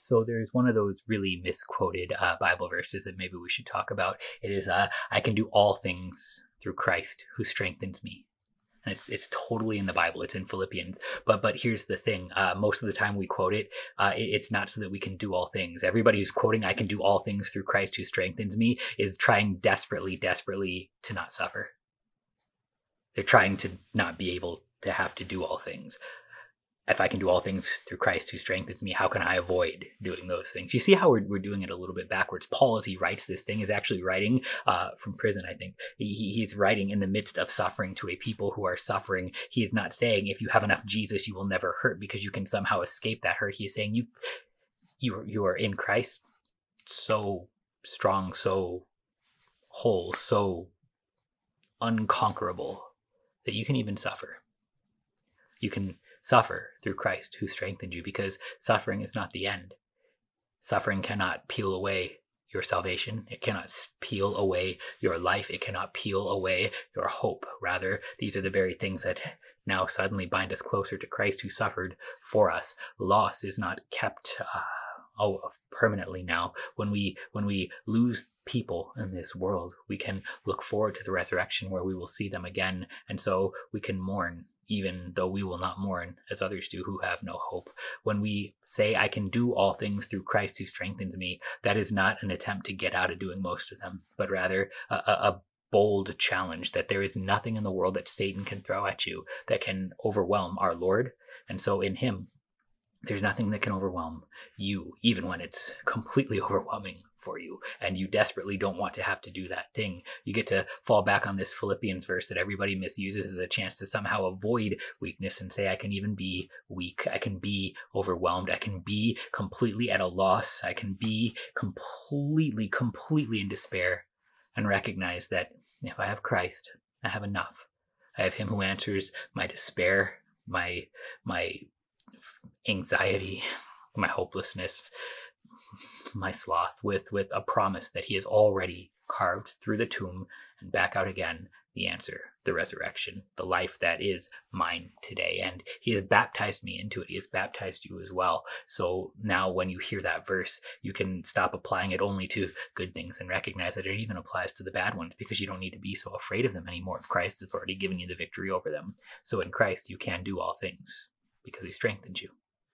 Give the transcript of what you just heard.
So there's one of those really misquoted uh, Bible verses that maybe we should talk about. It is, uh, I can do all things through Christ who strengthens me. And it's, it's totally in the Bible. It's in Philippians. But but here's the thing. Uh, most of the time we quote it, uh, it, it's not so that we can do all things. Everybody who's quoting "I can do all things through Christ who strengthens me" is trying desperately, desperately to not suffer. They're trying to not be able to have to do all things if I can do all things through Christ who strengthens me, how can I avoid doing those things? You see how we're, we're doing it a little bit backwards. Paul, as he writes this thing, is actually writing uh, from prison, I think. He, he's writing in the midst of suffering to a people who are suffering. He is not saying, if you have enough Jesus, you will never hurt because you can somehow escape that hurt. He is saying, you, you, you are in Christ so strong, so whole, so unconquerable that you can even suffer. You can Suffer through Christ who strengthened you because suffering is not the end. Suffering cannot peel away your salvation. It cannot peel away your life. It cannot peel away your hope. Rather, these are the very things that now suddenly bind us closer to Christ who suffered for us. Loss is not kept uh, oh, permanently now. When we when we lose people in this world, we can look forward to the resurrection where we will see them again, and so we can mourn even though we will not mourn as others do who have no hope. When we say, I can do all things through Christ who strengthens me, that is not an attempt to get out of doing most of them, but rather a, a bold challenge that there is nothing in the world that Satan can throw at you that can overwhelm our Lord. And so in him, there's nothing that can overwhelm you, even when it's completely overwhelming for you and you desperately don't want to have to do that thing. You get to fall back on this Philippians verse that everybody misuses as a chance to somehow avoid weakness and say, I can even be weak. I can be overwhelmed. I can be completely at a loss. I can be completely, completely in despair and recognize that if I have Christ, I have enough. I have him who answers my despair, my, my anxiety, my hopelessness, my sloth with with a promise that he has already carved through the tomb and back out again the answer the resurrection the life that is mine today. And he has baptized me into it. He has baptized you as well. So now when you hear that verse you can stop applying it only to good things and recognize that it even applies to the bad ones because you don't need to be so afraid of them anymore. If christ has already given you the victory over them. So in christ you can do all things because he strengthened you